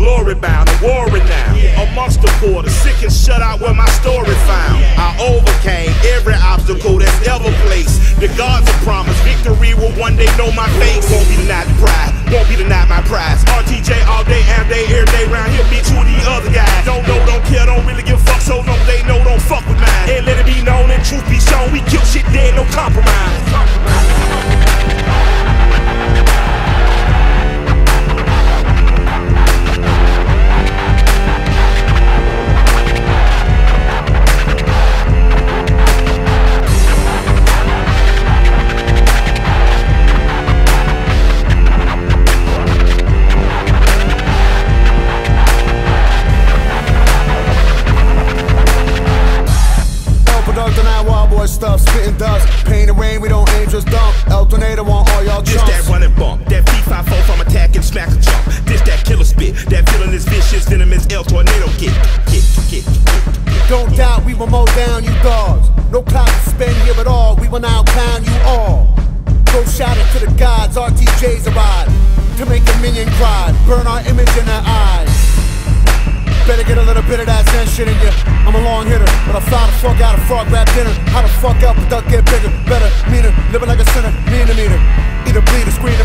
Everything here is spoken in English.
glory bound, I'm warring now. Amongst the poor, the sick and shut out where my story found. I overcame every obstacle that's ever placed. The gods have promised victory will one day know my face. Won't be denied the pride, won't be denied my prize. RTJ all day, and day, every day round here. Two of the other guys. Don't know, don't care, don't really give a fuck. So no, they know, don't fuck with mine. And let it be known and truth be shown, we kill shit dead, no compromise. Boy stuff, spitting dust. Pain and rain, we don't aim, just dump. El Tornado want all y'all This that running bump, that P54 from attack and smack a jump. This that killer spit, that villain is vicious, venomous El Tornado kick. Kick, kick, kick. Don't doubt we will mow down you dogs. No clout to spend here at all. We will now pound you all. Go shout it to the gods. RTJ's arrived to make a minion cry. Burn our image in their eyes. Better get a little bit of that Zen shit in you. I'm a long hitter, but I fly the fuck out of frog rap dinner. How the fuck out duck get bigger, better, meaner, living like a sinner, mean demeanor. Either bleed or scream